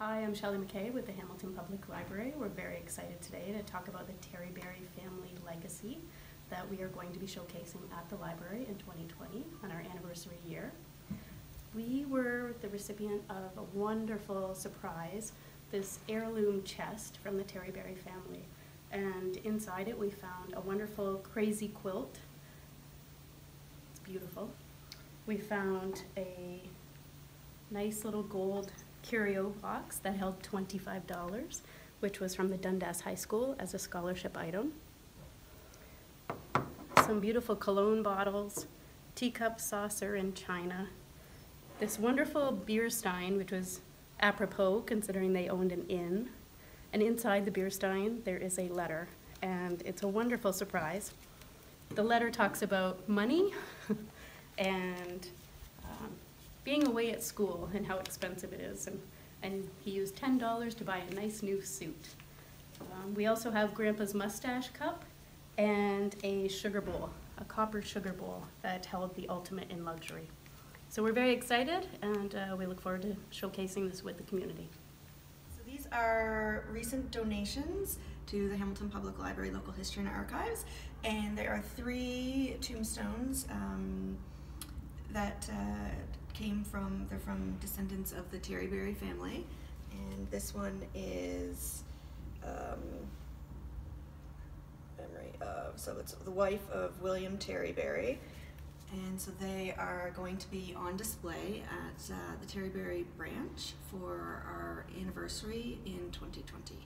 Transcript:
Hi, I'm Shelley McKay with the Hamilton Public Library. We're very excited today to talk about the Terryberry family legacy that we are going to be showcasing at the library in 2020 on our anniversary year. We were the recipient of a wonderful surprise, this heirloom chest from the Terryberry family. And inside it, we found a wonderful crazy quilt. It's beautiful. We found a nice little gold curio box that held $25, which was from the Dundas High School as a scholarship item. Some beautiful cologne bottles, teacup saucer and china. This wonderful beer stein, which was apropos considering they owned an inn. And inside the beer stein, there is a letter, and it's a wonderful surprise. The letter talks about money and being away at school and how expensive it is. And, and he used $10 to buy a nice new suit. Um, we also have Grandpa's mustache cup and a sugar bowl, a copper sugar bowl that held the ultimate in luxury. So we're very excited and uh, we look forward to showcasing this with the community. So these are recent donations to the Hamilton Public Library Local History and Archives, and there are three tombstones um, that uh, came from, they're from descendants of the Terryberry family, and this one is um, memory of, so it's the wife of William Terryberry, and so they are going to be on display at uh, the Terryberry branch for our anniversary in 2020.